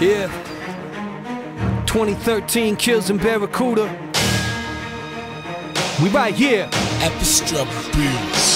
Yeah. 2013 Killz in Baracuda. We right here. Epistra Beats.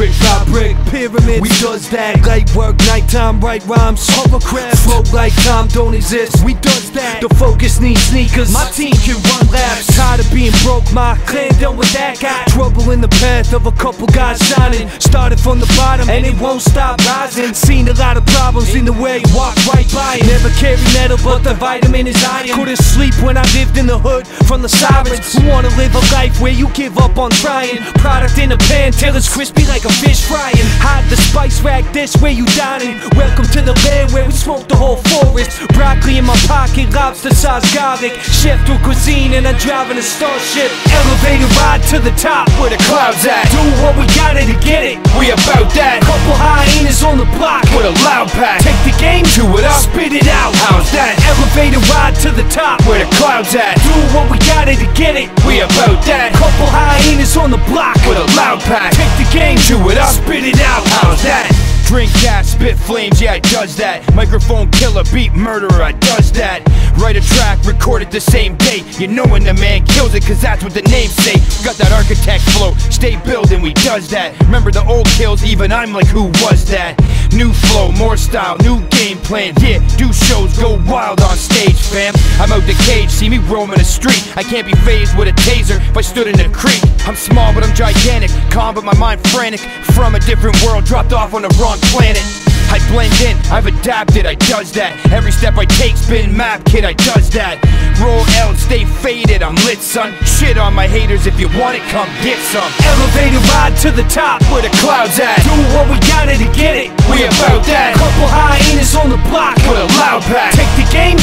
Brick by brick, pyramid. We does that. Light work, nighttime, write rhymes. Hovercraft, float like time don't exist. We does that. The focus needs sneakers. My team can run laps. Tired of being broke, my clan done with that guy. Trouble in the path of a couple guys shining. Started from the bottom and it won't stop rising. Seen a lot of problems in the way, walk right by it. Never carry metal, but the vitamin is iron. Couldn't sleep when I lived in the hood from the sirens. Who wanna live a life where you give up on trying? Product in a pan till it's crispy like a fish frying. Hide the spice rack dish where you dining. Welcome to the land where we smoke the whole forest. Broccoli in my pocket, lobster sauce garlic. Chef through cuisine and I'm driving a starship. Elevator ride to the top where the clouds at. Do what we gotta to get it. We about that. Couple hyenas on the block with a loud pack. Take the game to it up, spit it out. How's that? Elevator ride to the top where the clouds at. Do what we gotta to get it. We about that. Couple hyenas on the block with a loud pack. Take the game to it up, spit it out. How's that? Drink gas, spit flames, yeah, I does that. Microphone killer, beat murderer, I does that. Write a track, record it the same day. You know when the man kills it, cause that's what the names say. Got that architect flow, stay building, we does that. Remember the old Killz, even I'm like, who was that? New flow, more style, new game plan. Yeah, do shows, go wild on stage, fam. I'm out the cage, see me roaming the street. I can't be phased with a taser if I stood in a creek. I'm small, but I'm gigantic. Calm, but my mind frantic. From a different world, dropped off on the wrong planet. I blend in, I've adapted, I does that. Every step I take, spin map, kid, I does that. Roll L, stay faded, I'm lit, son. Shit on my haters, if you want it, come get some. Elevator ride to the top, where the clouds at. Do what we gotta to get it, we about that. Couple hyenas on the block, with a loud pack.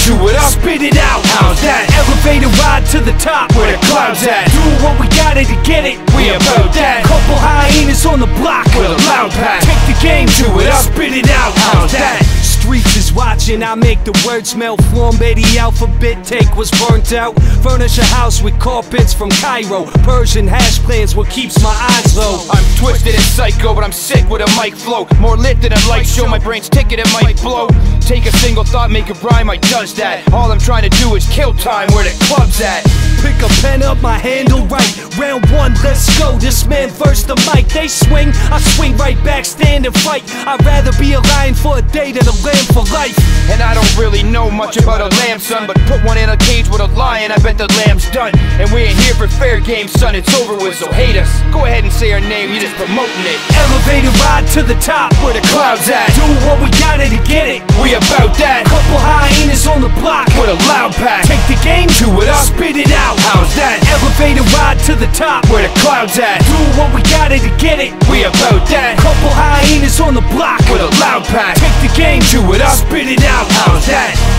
Take the game to it up, spit it out, how's that? Elevator ride to the top, where the clouds at. Do what we gotta to get it, we about that. Couple hyenas on the block, with a loud pack. Take the game to it up, spit it out, how's that? Watching, I make the words melt, flambe. The alphabet take was burnt out. Furnish a house with carpets from Cairo. Persian hash plans what keeps my eyes low. I'm twisted and psycho, but I'm sick with a mic flow. More lit than a light show, my brain's ticket, it might blow. Take a single thought, make it rhyme, I does that. All I'm trying to do is kill time where the club's at. Pick a pen up, my handle right. Round one, let's go. This man verse the mic. They swing, I swing right back, stand and fight. I'd rather be a lion for a day than a lamb for life. And I don't really know much about a lamb, son. But put one in a cage with a lion, I bet the lamb's done. And we ain't here for fair game, son. It's over with, so hate us. Go ahead and say our name, you're just promoting it. Elevator ride to the top, where the clouds at. Do what we gotta to get it. We about that. Couple hyenas on the block with a loud pack. Take the game to it up, spit it out. How's that? Elevator ride to the top, where the clouds at. Do what we gotta to get it. We about that. Couple hyenas on the block with a loud Take the game to it up, spit it out. How's that?